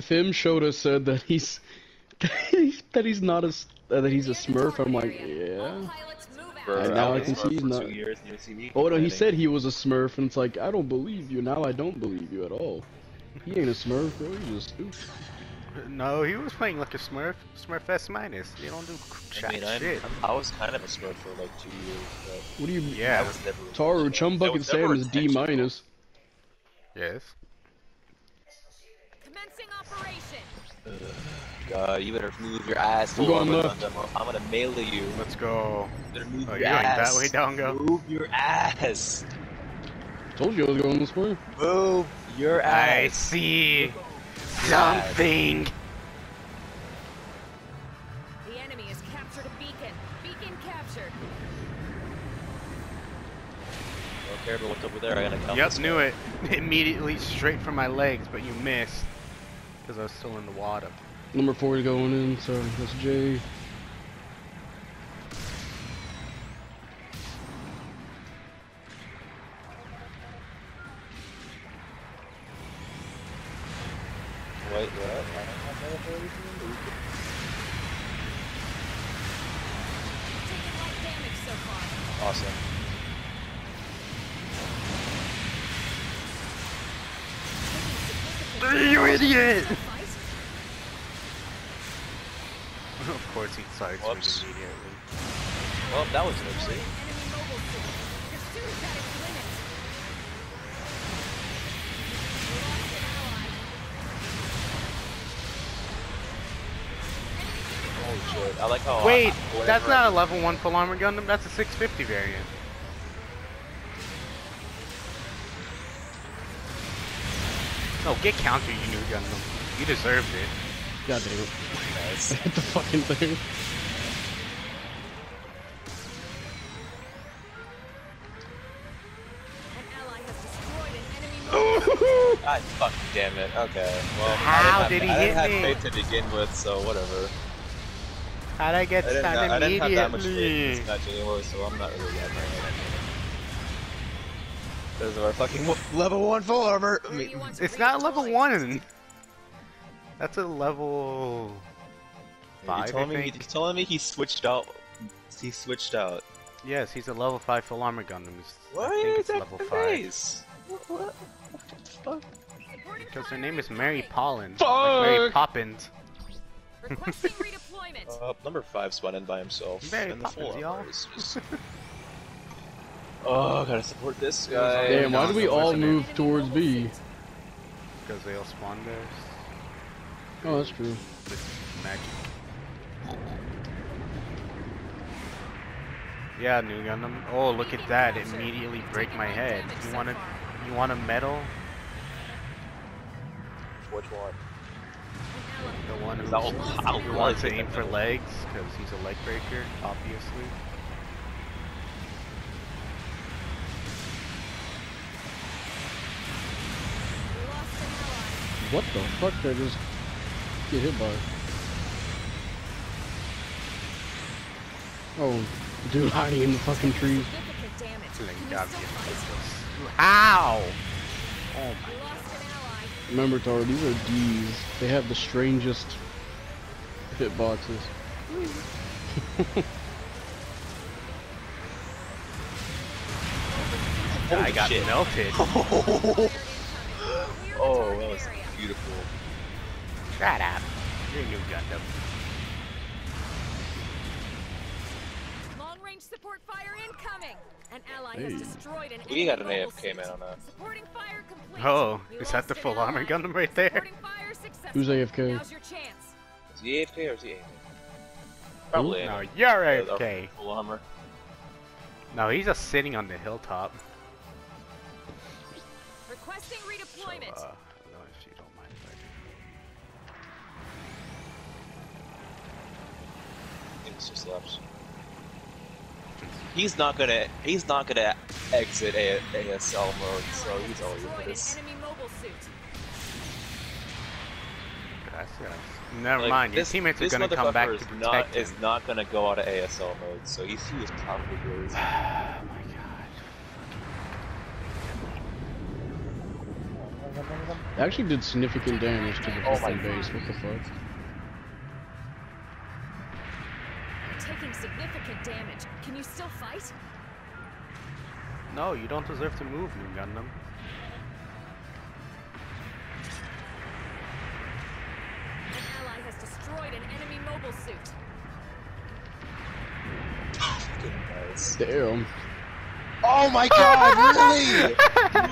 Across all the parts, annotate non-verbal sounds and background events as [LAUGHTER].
Thim showed us said that he's [LAUGHS] that he's not a s- uh, that he's a Smurf. I'm like, yeah. For And now I was can see he's not- years, see Oh no, he said he was a Smurf, and it's like I don't believe you. Now I don't believe you at all. He ain't a Smurf, bro. He's just stupid. No, he was playing like a Smurf. Smurf S minus. You don't do I jack mean, I'm, shit. I'm, I was kind of a Smurf for like two years, but What do you? I Yeah. was never. Taru Chum That Bucket Sam is D minus. Yes. Commencing operation. God, you better move your ass I'm going left. I'm gonna melee you. Let's go. You better move Oh, your you're going ass. that way, Dongo? Move your ass. Told you I was going this way. Move your ass. I ass. see something. The enemy has captured a beacon. Beacon captured. Don't care about what's over there. I gotta count Yep, this knew it. [LAUGHS] Immediately straight for my legs, but you missed. Because I was still in the water. Number four is going in, so that's J. Wait, what? I You idiot! [LAUGHS] of course he sides me immediately. Well, that was an Destroyed oopsie. an enemy mobile suit. Pursuit is at its limit. We lost an ally. Holy shit. I like how. Wait, I- that's not a level 1 full armor Gundam, that's a 650 variant. No, get counter, you new Gundam. You deserved it. God damn it. Nice. [LAUGHS] Hit the fucking thing. An ally has [LAUGHS] destroyed an enemy mobile suit. God fucking damn it. Okay. Well, How did didn't he have, I hit didn't have faith to begin with, so whatever. How'd I get I didn't, I didn't have that much faith in this match anymore, so I'm not really that mad. Because of our fucking level 1 full armor. I mean, you want to It's not level 1. That's a level... you Five, I telling me, think. you telling me he switched out. He switched out. Yes, he's a level 5 full armor Gundam. It's- Why I think is it's that level the 5. case? What, what, what the fuck? Because her name is Mary incoming. Pollen. Like Mary Fuck! Poppins. Requesting redeployment. Uh, number 5 spun in by himself. Very and the full Poppins, armor y'all. [LAUGHS] is just... oh, gotta support this guy. Damn, why do we all move towards B? Because they all spawn there. Oh, that's true. Magic. Yeah, new Gundam. Oh, look at that! It immediately break my head. You wanna, you want a medal? Which one? The one who's, That one- I who wants to aim for legs, because he's a leg breaker, obviously. We lost an ally. What the fuck did I just get hit by? Oh, dude [LAUGHS] hiding in the fucking trees. Significant damage. Can you Lengavian still fight? How? Oh We lost an ally. Remember, Tar, these are D's. They have the strangest hitboxes. my! [LAUGHS] I got shit. melted. [LAUGHS] Oh, that was beautiful. Shut up. You're a new Gundam. Long-range support fire incoming. An ally Hey. has destroyed an We got an AFK man on that. Supporting fire complete. Oh, We is that the lost an full armor ally. Gundam right there? Supporting fire successful. Who's AFK? Now's your chance. Is he AFK or is he AFK? Probably No, you're AFK. Full armor. No, he's just sitting on the hilltop. Requesting So, redeployment. uh, I think it's just left. He's not gonna. He's not gonna exit A- ASL mode, so he's all Destroyed over an this. enemy mobile suit. Gracias. Never Like, mind, your this- teammates are gonna come back motherfucker to is protect not, him. is not gonna go out of ASL mode, so he's, he was probably [SIGHS] really. oh my god. Actually did significant damage to the Oh fucking base. What the fuck? Taking significant damage. Can you still fight? No, you don't deserve to move, New Gundam. An ally has destroyed an enemy mobile suit. Damn. Oh my god, [LAUGHS] really?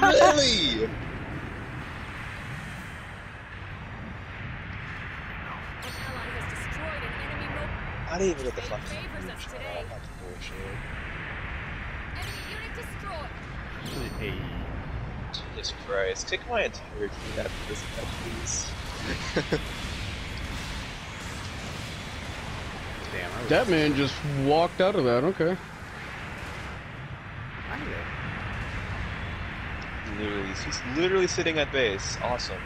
really? An ally has destroyed an enemy mobile. I didn't even get the fucking favors us today. That's bullshit. Enemy unit destroyed. Hey. Jesus Christ. Kick my entire team after this please. Damn, I That man just walked out of that. Okay. Literally, he's literally sitting at base. Awesome.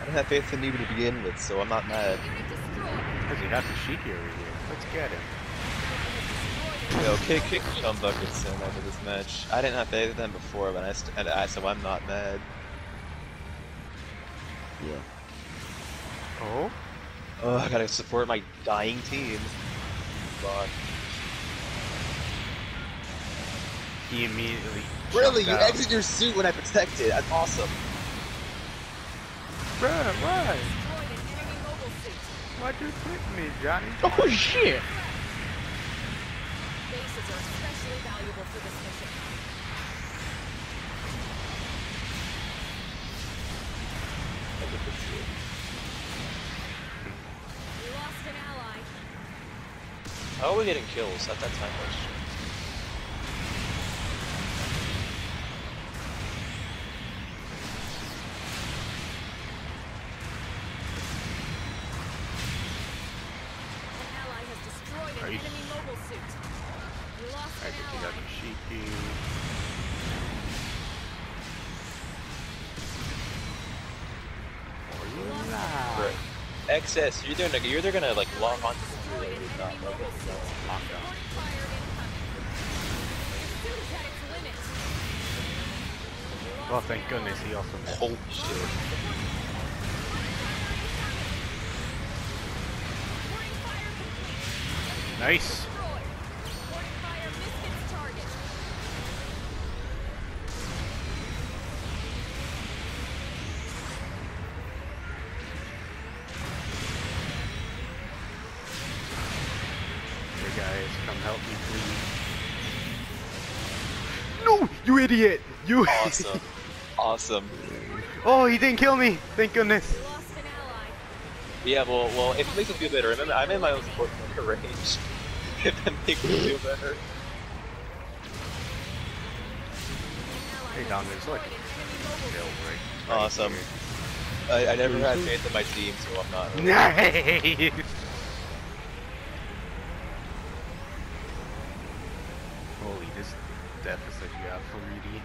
I don't have faith in you to begin with, so I'm not mad. Because he got the Shiki over here. Let's get him. Yo, kick, kick Buckets in after this match. I didn't have faith in them before, but I, st- and I so I'm not mad. Yeah. Oh? Oh, I gotta support my dying team. Fuck. He immediately. Really? You out. exit your suit when I protect it? That's awesome. Bruh, why? Why'd you quit me, Johnny? Oh shit! Bases are especially valuable for this mission. We lost an ally. How are we getting kills at that time? Question. On to the Destroyed an computer or enemy not. mobile suit. Lockdown. Reporting fire incoming. Your suit is at its limit. We lost Well, an thank goodness he also missed. Holy shit. No, you idiot! You. [LAUGHS] Awesome. awesome. oh, he didn't kill me. Thank goodness. We lost an ally. Yeah. Well, well. If it makes me feel better, remember I'm in my own support range. If [LAUGHS] that makes me feel better. Hey, has Dom, there's like destroyed an enemy mobile break. Awesome. I, I never had faith in my team, so I'm not. Nice. [LAUGHS] Holy, this deficit you have for Reedy.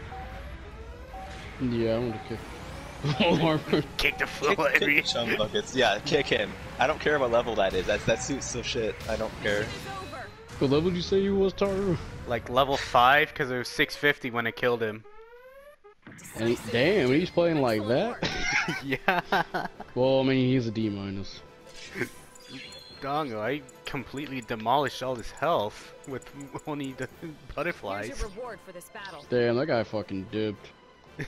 Yeah, I want to kick. [LAUGHS] Armor. Kick the Kick, floor. kick Chum buckets. Yeah, kick him. I don't care what level that is. That's that suit's so shit. I don't care. It is over. What level did you say you was, Taru? like level 5 because it was 650 when I killed him. And he, damn, he's playing like that. [LAUGHS] yeah. Well, I mean, he's a D minus. Dongo, I completely demolished all his health with [LAUGHS] only the Here's butterflies. your reward for this battle. Damn, that guy fucking dipped. [LAUGHS]